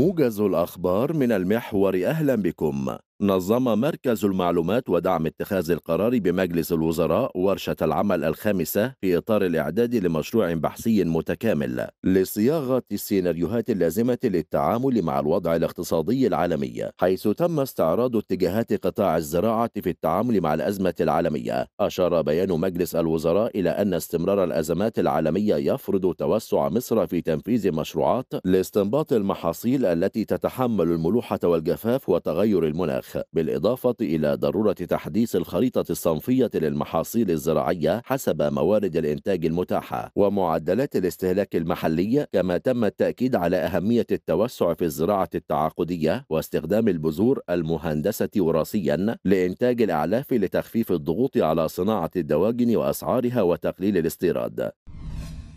موجز الأخبار من المحور أهلا بكم. نظم مركز المعلومات ودعم اتخاذ القرار بمجلس الوزراء ورشة العمل الخامسة في إطار الإعداد لمشروع بحثي متكامل. لصياغة السيناريوهات اللازمة للتعامل مع الوضع الاقتصادي العالمي حيث تم استعراض اتجاهات قطاع الزراعة في التعامل مع الأزمة العالمية. أشار بيان مجلس الوزراء إلى أن استمرار الأزمات العالمية يفرض توسع مصر في تنفيذ مشروعات لاستنباط المحاصيل التي تتحمل الملوحة والجفاف وتغير المناخ. بالإضافة إلى ضرورة تحديث الخريطة الصنفية للمحاصيل الزراعية حسب موارد الإنتاج المتاحة ومعدلات الاستهلاك المحلي كما تم التأكيد على أهمية التوسع في الزراعة التعاقدية واستخدام البذور المهندسة وراثيا لإنتاج الأعلاف لتخفيف الضغوط على صناعة الدواجن وأسعارها وتقليل الاستيراد.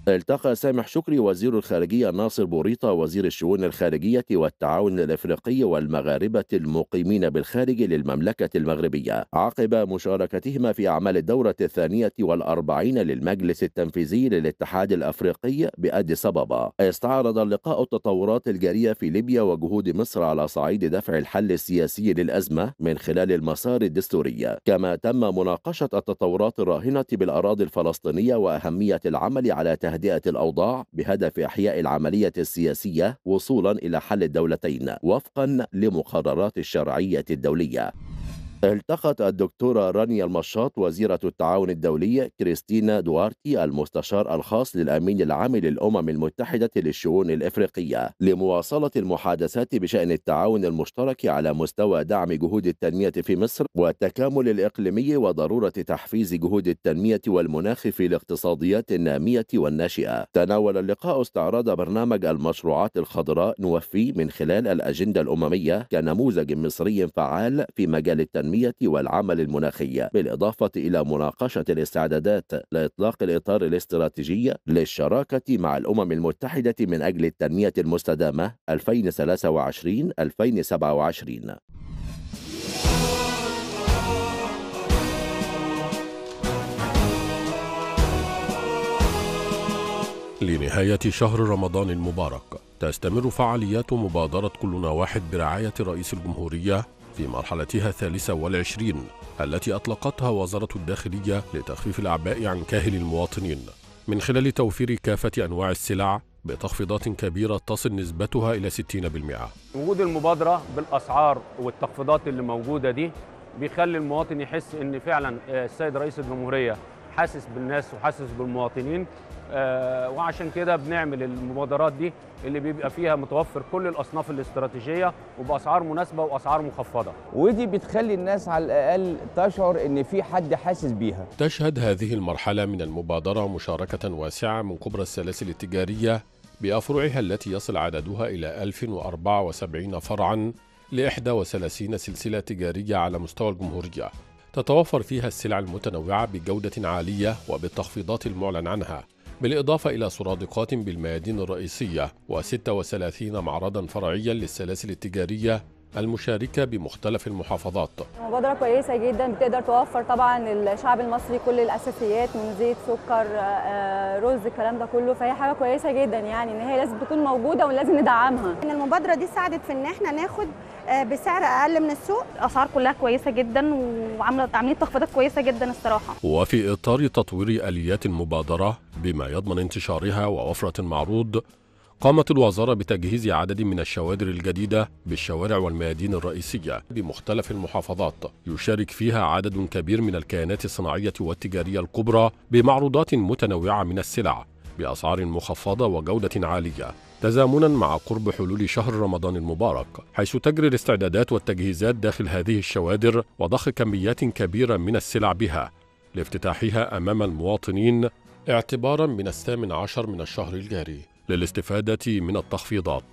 التقى سامح شكري وزير الخارجية ناصر بوريطة وزير الشؤون الخارجية والتعاون الإفريقي والمغاربة المقيمين بالخارج للمملكة المغربية. عقب مشاركتهما في أعمال الدورة الثانية والأربعين للمجلس التنفيذي للاتحاد الأفريقي بأديس أبابا. استعرض اللقاء التطورات الجارية في ليبيا وجهود مصر على صعيد دفع الحل السياسي للأزمة من خلال المسار الدستوري. كما تم مناقشة التطورات الراهنة بالأراضي الفلسطينية وأهمية العمل على تهدئة الأوضاع بهدف إحياء العملية السياسية وصولا إلى حل الدولتين وفقا لمقررات الشرعية الدولية. التقت الدكتورة رانيا المشاط وزيرة التعاون الدولي كريستينا دوارتي المستشار الخاص للأمين العام للأمم المتحدة للشؤون الإفريقية لمواصلة المحادثات بشأن التعاون المشترك على مستوى دعم جهود التنمية في مصر والتكامل الإقليمي وضرورة تحفيز جهود التنمية والمناخ في الاقتصاديات النامية والناشئة. تناول اللقاء استعراض برنامج المشروعات الخضراء نوفي من خلال الأجندة الأممية كنموذج مصري فعال في مجال التنمية التنمية والعمل المناخي بالإضافة إلى مناقشة الاستعدادات لإطلاق الإطار الاستراتيجي للشراكة مع الأمم المتحدة من أجل التنمية المستدامة 2023-2027 لنهاية شهر رمضان المبارك تستمر فعاليات مبادرة كلنا واحد برعاية رئيس الجمهورية في مرحلتها الثالثة والعشرين التي أطلقتها وزارة الداخلية لتخفيف الأعباء عن كاهل المواطنين. من خلال توفير كافة أنواع السلع بتخفيضات كبيرة تصل نسبتها إلى 60% وجود المبادرة بالأسعار والتخفيضات اللي موجودة دي بيخلي المواطن يحس إن فعلا السيد رئيس الجمهورية حاسس بالناس وحاسس بالمواطنين آه، وعشان كده بنعمل المبادرات دي اللي بيبقى فيها متوفر كل الأصناف الاستراتيجية وبأسعار مناسبة وأسعار مخفضة. ودي بتخلي الناس على الأقل تشعر إن في حد حاسس بيها. تشهد هذه المرحلة من المبادرة مشاركة واسعة من كبرى السلاسل التجارية بأفرعها التي يصل عددها إلى 1074 فرعا ل 31 سلسلة تجارية على مستوى الجمهورية. تتوفر فيها السلع المتنوعة بجودة عالية وبالتخفيضات المعلن عنها بالإضافة إلى سرادقات بالميادين الرئيسية و36 معرضا فرعيا للسلاسل التجارية المشاركة بمختلف المحافظات. مبادرة كويسة جدا بتقدر توفر طبعا للشعب المصري كل الأساسيات من زيت سكر آه، رز الكلام ده كله. فهي حاجة كويسة جدا يعني إن هي لازم تكون موجودة ولازم ندعمها. إن المبادرة دي ساعدت في إن إحنا ناخد آه، بسعر أقل من السوق. الاسعار كلها كويسة جدا وعامله عاملين تخفيضات كويسة جدا الصراحة. وفي إطار تطوير آليات المبادرة بما يضمن انتشارها ووفرة المعروض قامت الوزارة بتجهيز عدد من الشوادر الجديدة بالشوارع والميادين الرئيسية بمختلف المحافظات. يشارك فيها عدد كبير من الكيانات الصناعية والتجارية الكبرى بمعروضات متنوعة من السلع بأسعار مخفضة وجودة عالية. تزامنا مع قرب حلول شهر رمضان المبارك حيث تجري الاستعدادات والتجهيزات داخل هذه الشوادر وضخ كميات كبيرة من السلع بها. لافتتاحها أمام المواطنين اعتبارا من الثامن عشر من الشهر الجاري. للاستفادة من التخفيضات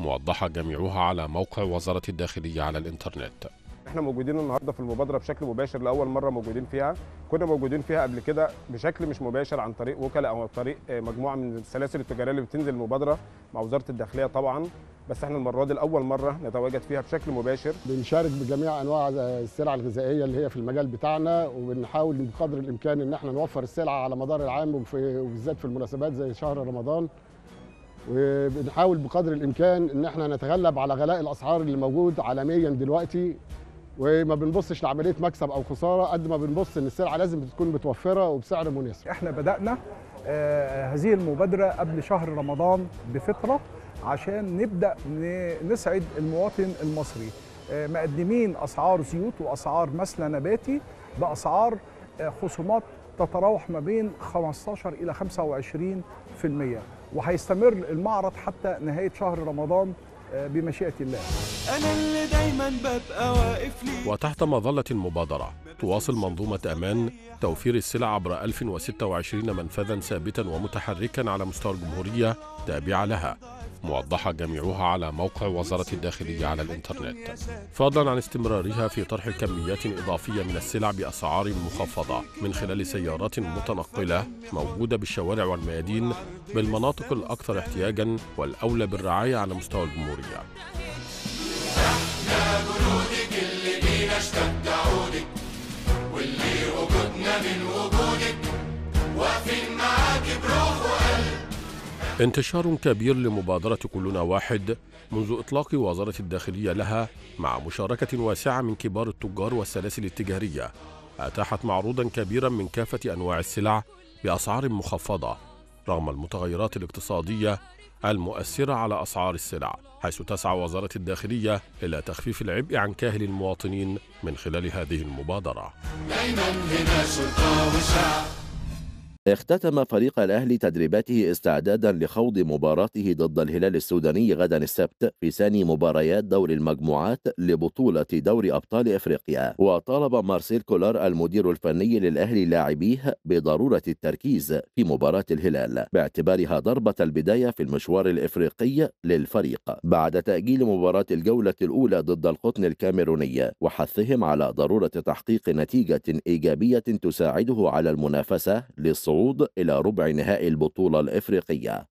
موضحة جميعها على موقع وزارة الداخلية على الإنترنت. إحنا موجودين النهارده في المبادرة بشكل مباشر لأول مرة موجودين فيها. كنا موجودين فيها قبل كده بشكل مش مباشر عن طريق وكلاء أو عن طريق آه، مجموعة من السلاسل التجارية اللي بتنزل المبادرة مع وزارة الداخلية طبعا. بس إحنا المرة دي لأول مرة نتواجد فيها بشكل مباشر. بنشارك بجميع أنواع السلع الغذائية اللي هي في المجال بتاعنا وبنحاول بقدر الإمكان إن إحنا نوفر السلع على مدار العام وبالذات في المناسبات زي شهر رمضان. وبنحاول بقدر الإمكان إن إحنا نتغلب على غلاء الأسعار اللي موجود عالميا دلوقتي. وما بنبصش لعملية مكسب أو خسارة قد ما بنبص إن السلعة لازم تكون متوفرة وبسعر مناسب. إحنا بدأنا آه هذه المبادرة قبل شهر رمضان بفتره عشان نبدأ نسعد المواطن المصري. آه مقدمين أسعار زيوت وأسعار مسلى نباتي بأسعار آه خصومات تتراوح ما بين 15 إلى 25% وهيستمر المعرض حتى نهاية شهر رمضان بمشيئة الله. أنا اللي دايما ببقى واقف لي وتحت مظلة المبادرة تواصل منظومة أمان توفير السلع عبر 1026 منفذا ثابتا ومتحركا على مستوى الجمهورية تابعة لها موضحة جميعها على موقع وزارة الداخلية على الإنترنت. فضلا عن استمرارها في طرح كميات إضافية من السلع بأسعار مخفضة من خلال سيارات متنقلة موجودة بالشوارع والميادين بالمناطق الأكثر احتياجا والأولى بالرعاية على مستوى الجمهورية. إحنا جنودك اللي بينا اشتد عودك واللي وجودنا انتشار كبير لمبادرة كلنا واحد منذ إطلاق وزارة الداخلية لها مع مشاركة واسعة من كبار التجار والسلاسل التجارية. أتاحت معروضا كبيرا من كافة أنواع السلع بأسعار مخفضة رغم المتغيرات الاقتصادية المؤثرة على أسعار السلع حيث تسعى وزارة الداخلية إلى تخفيف العبء عن كاهل المواطنين من خلال هذه المبادرة. دايما هنا شرطة وشعب اختتم فريق الأهلي تدريباته استعدادا لخوض مباراته ضد الهلال السوداني غدا السبت في ثاني مباريات دور المجموعات لبطولة دوري أبطال إفريقيا. وطالب مارسيل كولار المدير الفني للأهلي لاعبيه بضرورة التركيز في مباراة الهلال باعتبارها ضربة البداية في المشوار الإفريقي للفريق. بعد تأجيل مباراة الجولة الأولى ضد القطن الكاميروني وحثهم على ضرورة تحقيق نتيجة إيجابية تساعده على المنافسة للصعود الصعود إلى ربع نهائي البطولة الإفريقية.